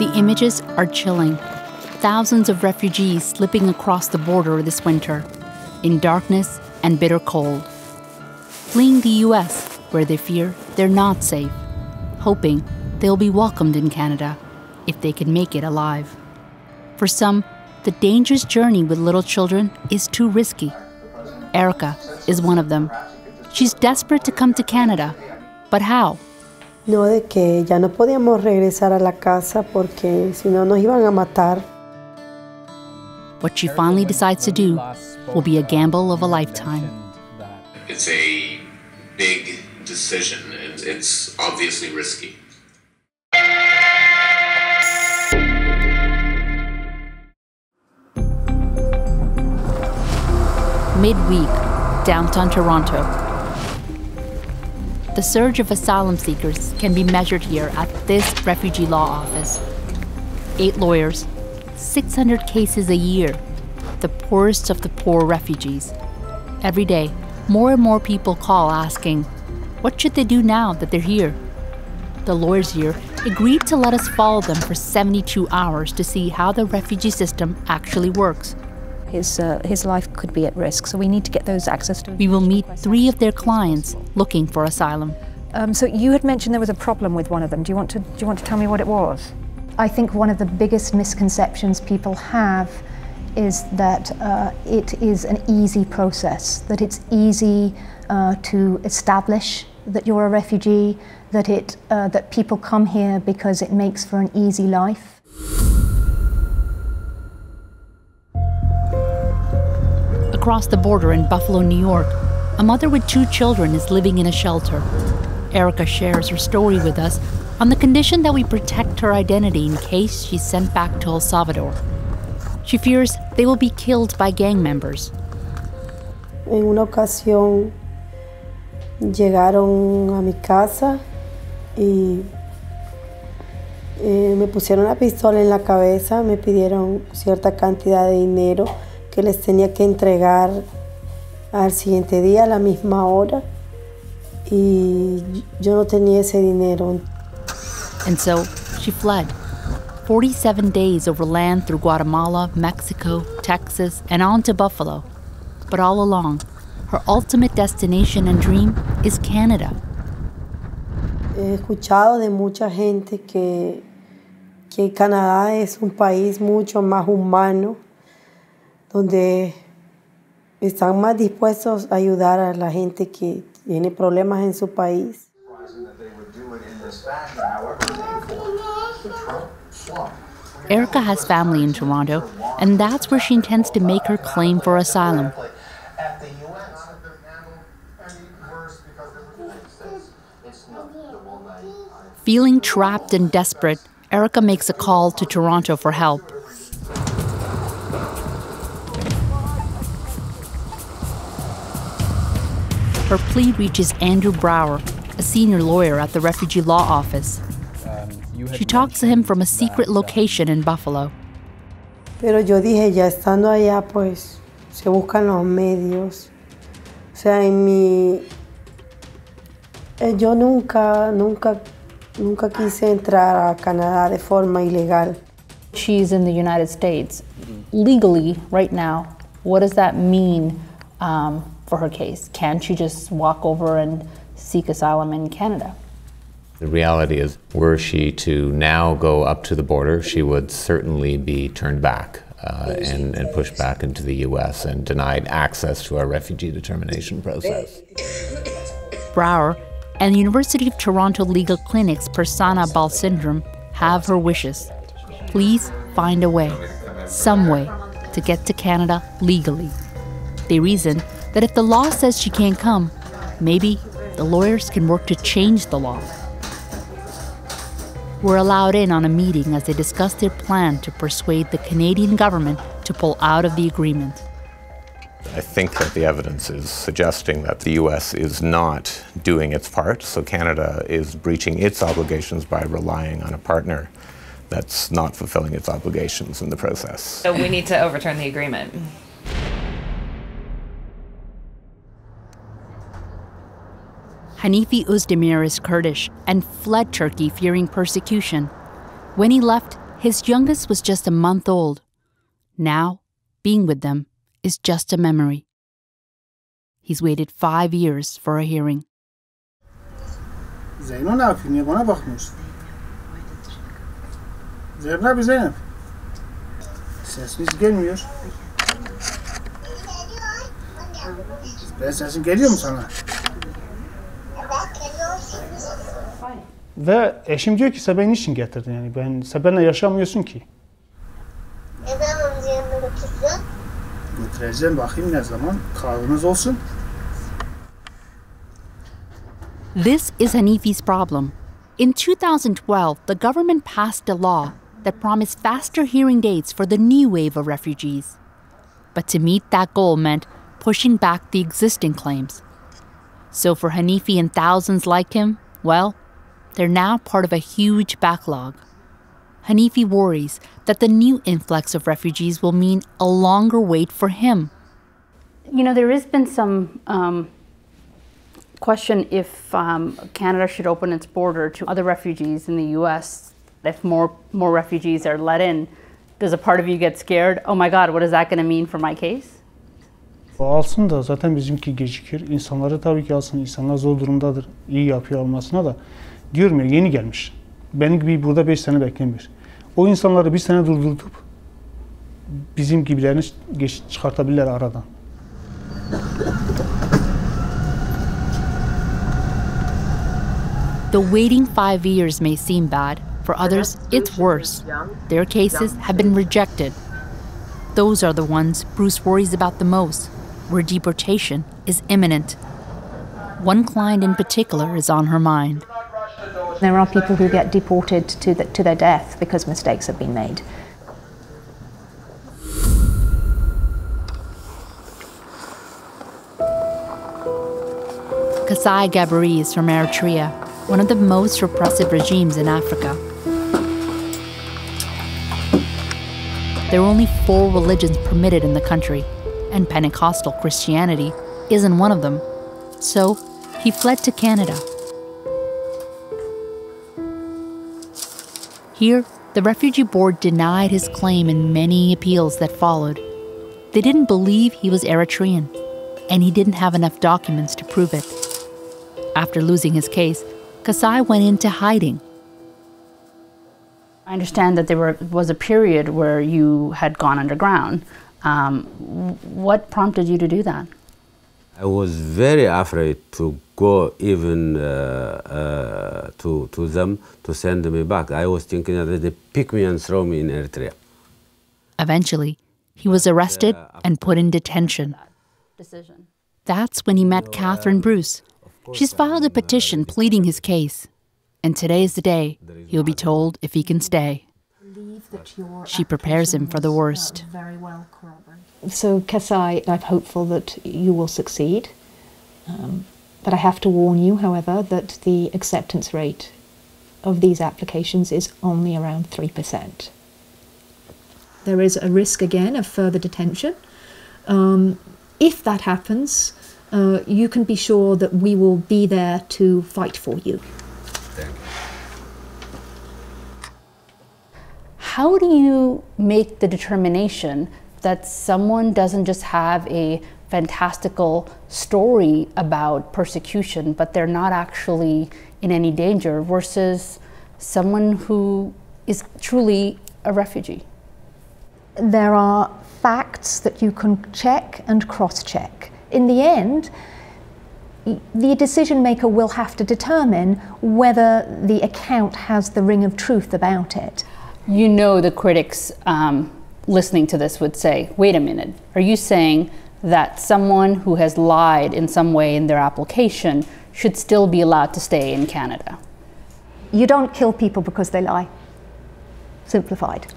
The images are chilling. Thousands of refugees slipping across the border this winter, in darkness and bitter cold. Fleeing the US, where they fear they're not safe, hoping they'll be welcomed in Canada if they can make it alive. For some, the dangerous journey with little children is too risky. Erica is one of them. She's desperate to come to Canada, but how? No, de que ya no podíamos regresar a la casa porque si no nos iban a matar. What she finally decides to do will be a gamble of a lifetime. It's a big decision and it's obviously risky. midweek, downtown Toronto. The surge of asylum seekers can be measured here at this refugee law office. Eight lawyers, 600 cases a year, the poorest of the poor refugees. Every day, more and more people call asking, what should they do now that they're here? The lawyers here agreed to let us follow them for 72 hours to see how the refugee system actually works his, uh, his life could be at risk. So we need to get those access to. We will meet three of their clients looking for asylum. Um, so you had mentioned there was a problem with one of them. Do you want to do you want to tell me what it was? I think one of the biggest misconceptions people have is that uh, it is an easy process, that it's easy uh, to establish that you're a refugee, that it uh, that people come here because it makes for an easy life. Across the border in Buffalo, New York, a mother with two children is living in a shelter. Erica shares her story with us on the condition that we protect her identity in case she's sent back to El Salvador. She fears they will be killed by gang members. En una ocasión llegaron a mi casa y eh, me pusieron una pistola en la cabeza, me pidieron cierta cantidad de dinero que les tenía que entregar al siguiente día a la misma hora y yo no tenía ese dinero. And so she fled. 47 days over land through Guatemala, Mexico, Texas, and on to Buffalo. But all along, her ultimate destination and dream is Canada. He escuchado de mucha gente que, que Canadá es un país mucho más humano donde están más dispuestos a ayudar a la gente que tiene problemas en su país. Erica has family in Toronto, and that's where she intends to make her claim for asylum. Feeling trapped and desperate, Erica makes a call to Toronto for help. Her plea reaches Andrew Brouwer, a senior lawyer at the Refugee Law Office. She talks to him from a secret location in Buffalo. Pero yo dije, ya estando allá, pues se buscan los medios. O sea, en mi. Eh, yo nunca, nunca, nunca quise entrar a Canadá de forma ilegal. She's in the United States. Legally, right now, what does that mean um, for her case? Can she just walk over and seek asylum in Canada? The reality is, were she to now go up to the border, she would certainly be turned back uh, and, and pushed back into the U.S. and denied access to our refugee determination process. Brouwer and the University of Toronto Legal Clinic's Prasanna Balasundaram have her wishes. Please find a way, some way, to get to Canada legally. They reason that if the law says she can't come, maybe the lawyers can work to change the law. We're allowed in on a meeting as they discuss their plan to persuade the Canadian government to pull out of the agreement. I think that the evidence is suggesting that the U.S. is not doing its part, so Canada is breaching its obligations by relying on a partner that's not fulfilling its obligations in the process. So we need to overturn the agreement. Hanifi Uzdemir is Kurdish and fled Turkey fearing persecution. When he left, His youngest was just a month old. Now, being with them is just a memory. He's waited five years for a hearing. Zeyno? Zeynep Zeynep. Gelmiyor. Ben sesin geliyor mu sana? Ve eşim diyor ki sen beni niçin getirdin yani ben sen benimle yaşamıyorsun ki. Neden amca yanına götürdün? Götüreceğim bakayım ne zaman kahveniz olsun. This is Hanifi's problem. In 2012, the government passed a law that promised faster hearing dates for the new wave of refugees. But to meet that goal meant pushing back the existing claims. So for Hanifi and thousands like him, well, they're now part of a huge backlog. Hanifi worries that the new influx of refugees will mean a longer wait for him. You know, there has been some um, question if um, Canada should open its border to other refugees in the U.S. If more more refugees are let in, does a part of you get scared? Oh my God, what is that going to mean for my case? O alsın da zaten bizimki gecikir. İnsanları tabii ki alsın. İnsanlar zor durumdadır. İyi yapıyor almasına da. Diyorum ya yeni gelmiş. Benim gibi burada 5 sene beklemiyor. O insanları bir sene durdurup bizim gibilerini geç, çıkartabilirler aradan. The waiting five years may seem bad. For others, it's worse. Their cases have been rejected. Those are the ones Bruce worries about the most, where deportation is imminent. One client in particular is on her mind. There are people who get deported to, the, to their death because mistakes have been made. Kasai Gabari is from Eritrea, one of the most repressive regimes in Africa. There are only four religions permitted in the country, and Pentecostal Christianity isn't one of them. So he fled to Canada. Here, the Refugee Board denied his claim in many appeals that followed. They didn't believe he was Eritrean, and he didn't have enough documents to prove it. After losing his case, Kasai went into hiding. I understand that there were, was a period where you had gone underground. Um, what prompted you to do that? I was very afraid to go even uh, uh, to, to them to send me back. I was thinking that they pick me and throw me in Eritrea. Eventually, he was arrested and put in detention. Decision. That's when he met Catherine Bruce. She's filed a petition pleading his case. And today is the day he'll be told if he can stay. She prepares him for the worst. So, Kasai, I'm hopeful that you will succeed. Um, but I have to warn you, however, that the acceptance rate of these applications is only around 3%. There is a risk again of further detention. Um, if that happens, uh, you can be sure that we will be there to fight for you. Thank you. How do you make the determination that someone doesn't just have a fantastical story about persecution, but they're not actually in any danger, versus someone who is truly a refugee? There are facts that you can check and cross check. In the end, the decision maker will have to determine whether the account has the ring of truth about it. You know, the critics um, listening to this would say, wait a minute, are you saying that someone who has lied in some way in their application should still be allowed to stay in Canada? You don't kill people because they lie. Simplified.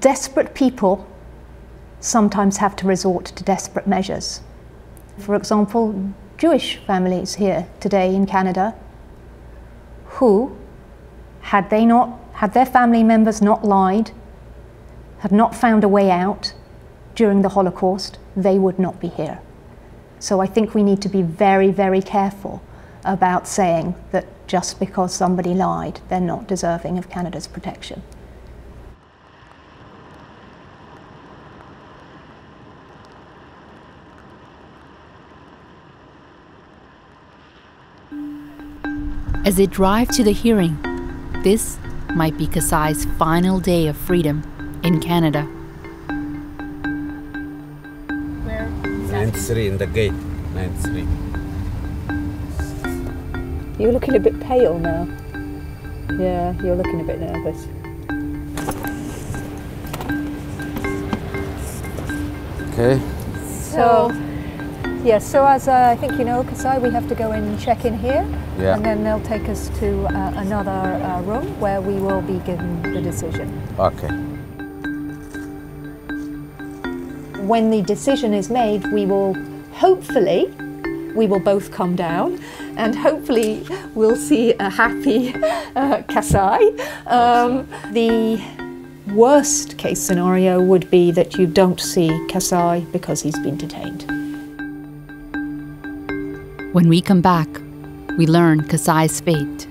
Desperate people sometimes have to resort to desperate measures. For example, Jewish families here today in Canada who, had they not, had their family members not lied, had not found a way out during the Holocaust, they would not be here. So I think we need to be very, very careful about saying that just because somebody lied, they're not deserving of Canada's protection. As they drive to the hearing, this might be Kasai's final day of freedom in Canada. Where? 93 in the gate. 93. You're looking a bit pale now. Yeah, you're looking a bit nervous. Okay. So, yeah, so as uh, I think you know, Kasai, we have to go and check in here. Yeah. And then they'll take us to uh, another uh, room where we will be given the decision. Okay. When the decision is made, we will hopefully, we will both come down and hopefully we'll see a happy uh, Kasai. Um, the worst case scenario would be that you don't see Kasai because he's been detained. When we come back, we learn Kasai's fate.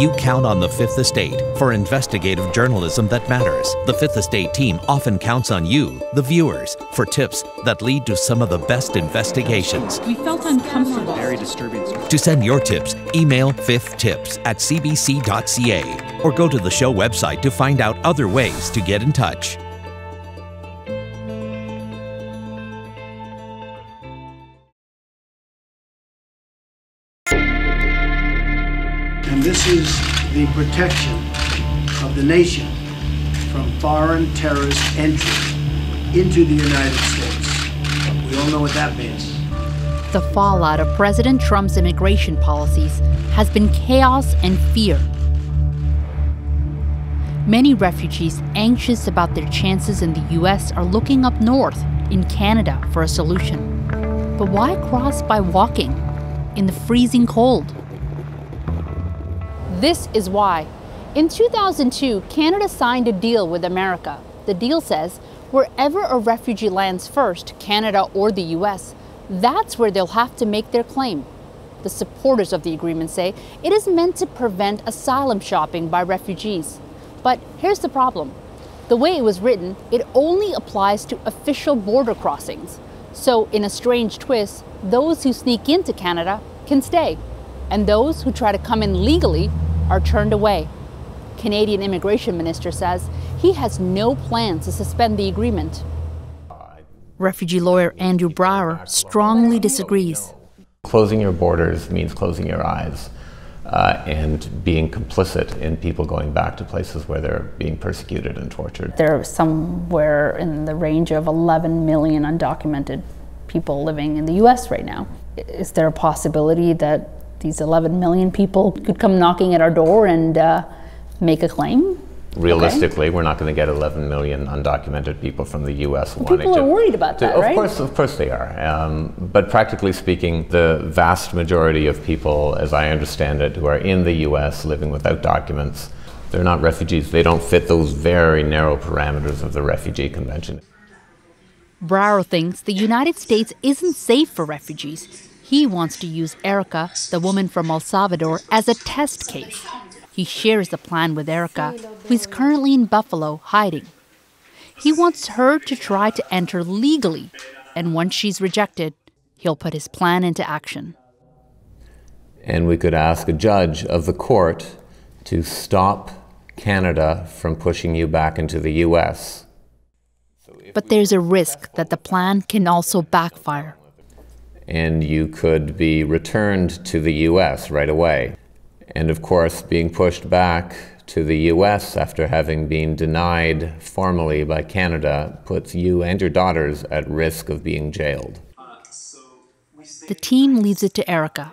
You count on the Fifth Estate for investigative journalism that matters. The Fifth Estate team often counts on you, the viewers, for tips that lead to some of the best investigations. We felt uncomfortable. Very disturbing. To send your tips, email fifthtips at cbc.ca or go to the show website to find out other ways to get in touch. And this is the protection of the nation from foreign terrorist entry into the United States. We all know what that means. The fallout of President Trump's immigration policies has been chaos and fear. Many refugees anxious about their chances in the US are looking up north in Canada for a solution. But why cross by walking in the freezing cold? This is why. In 2002, Canada signed a deal with America. The deal says wherever a refugee lands first, Canada or the US, that's where they'll have to make their claim. The supporters of the agreement say it is meant to prevent asylum shopping by refugees. But here's the problem the way it was written, it only applies to official border crossings. So, in a strange twist, those who sneak into Canada can stay, and those who try to come in legally are turned away. Canadian immigration minister says he has no plans to suspend the agreement. Refugee lawyer Andrew Brouwer strongly disagrees. Closing your borders means closing your eyes uh, and being complicit in people going back to places where they're being persecuted and tortured. There are somewhere in the range of 11 million undocumented people living in the US right now. Is there a possibility that these 11 million people could come knocking at our door and uh, make a claim? Realistically, okay. we're not going to get 11 million undocumented people from the U.S. Well, people are to, worried about to, that, of right? course, of course they are. Um, but practically speaking, the vast majority of people, as I understand it, who are in the U.S. living without documents, they're not refugees. They don't fit those very narrow parameters of the Refugee Convention. Brouwer thinks the United States isn't safe for refugees. He wants to use Erica, the woman from El Salvador, as a test case. He shares the plan with Erica, who is currently in Buffalo hiding. He wants her to try to enter legally, and once she's rejected, he'll put his plan into action. And we could ask a judge of the court to stop Canada from pushing you back into the US. But there's a risk that the plan can also backfire. And you could be returned to the US right away. And of course, being pushed back to the US after having been denied formally by Canada puts you and your daughters at risk of being jailed. The team leaves it to Erica.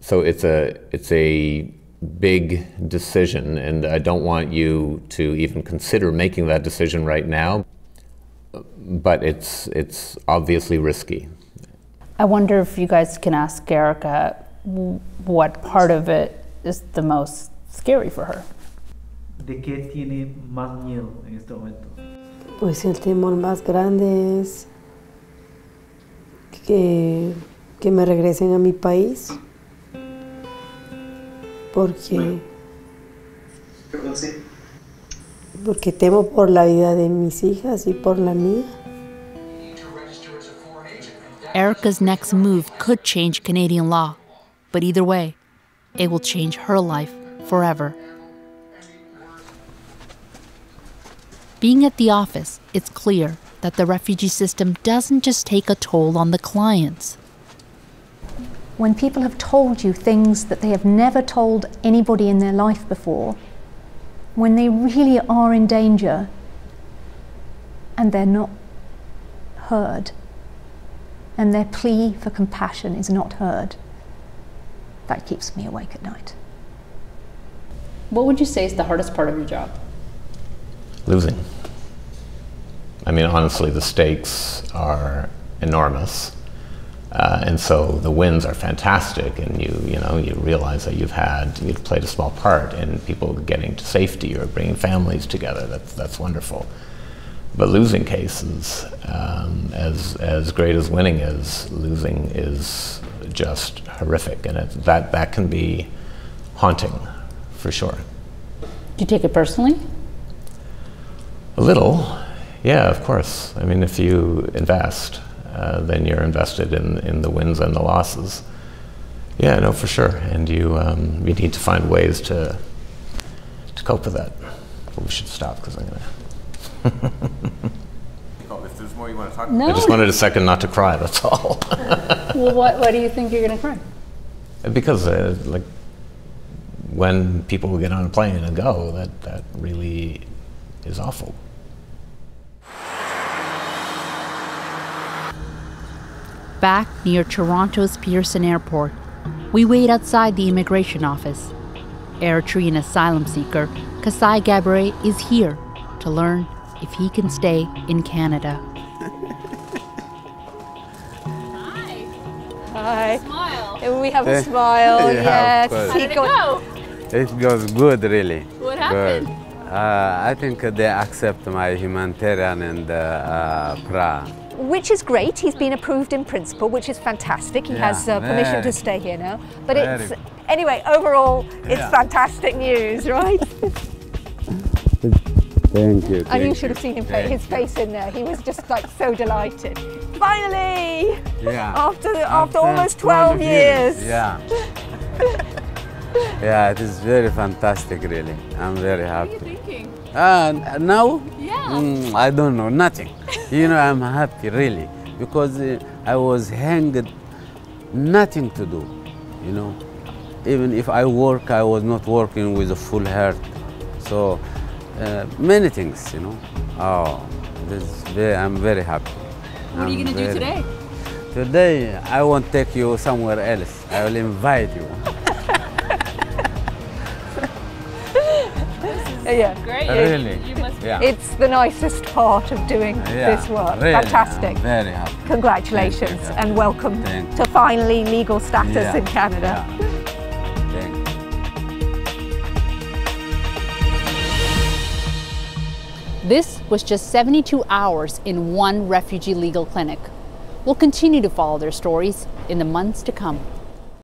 So it's a it's a big decision and I don't want you to even consider making that decision right now. But it's it's obviously risky. I wonder if you guys can ask Erica what part of it is the most scary for her. ¿De qué tiene más miedo en este momento? Pues el temor más grande es que, que me regresen a mi país porque porque temo por la vida de mis hijas y por la mía. Erica's next move could change Canadian law, but either way, it will change her life forever. Being at the office, it's clear that the refugee system doesn't just take a toll on the clients. When people have told you things that they have never told anybody in their life before, when they really are in danger and they're not heard, and their plea for compassion is not heard, that keeps me awake at night. What would you say is the hardest part of your job? Losing. I mean, honestly, the stakes are enormous. Uh, and so the wins are fantastic, and you you know you realize that you've had you've played a small part in people getting to safety or bringing families together. That's that's wonderful. But losing cases, um, as as great as winning is, losing is just horrific, and it, that that can be haunting, for sure. Do you take it personally? A little, yeah, of course. I mean, if you invest, uh, then you're invested in, in the wins and the losses. Yeah, no, for sure. And you, um, you need to find ways to, to cope with that. But we should stop because I'm going to. if there's more you want to talk No. I just wanted a second not to cry, that's all. well, what, why do you think you're going to cry? because, uh, like, when people get on a plane and go, that, that really is awful. Back near Toronto's Pearson Airport, we wait outside the immigration office. Eritrean asylum seeker Kasai Gabre is here to learn if he can stay in Canada. Hi. Hi. Smile. We have a smile, yeah, yes. How did it go? It goes good, really. What happened? Good. Uh, I think they accept my humanitarian and uh, uh, pra. Which is great. He's been approved in principle, which is fantastic. He Yeah, has uh, permission to stay here now. But Very it's anyway. Overall, it's Yeah. fantastic news, right? Thank you. and you thank should have seen him, Thank his face in there. He was just like so delighted. Finally, Yeah. after the, after, almost 12 years. Yeah. yeah, it is very fantastic, really. I'm very happy. What are you thinking? Uh, now? Yeah. Mm, I don't know, nothing. you know, I'm happy, really, because uh, I was hanged, nothing to do, you know. Even if I work, I was not working with a full heart. So, uh, many things, you know. Oh, this is very, I'm very happy. What are you going to do today? Today, I won't take you somewhere else. I will invite you. Yeah. Great. Really? You must be. Yeah. It's the nicest part of doing Yeah, this work. really, Fantastic. I'm very happy. Congratulations you. and welcome to finally legal status Yeah, in Canada. This was just 72 hours in one refugee legal clinic. We'll continue to follow their stories in the months to come.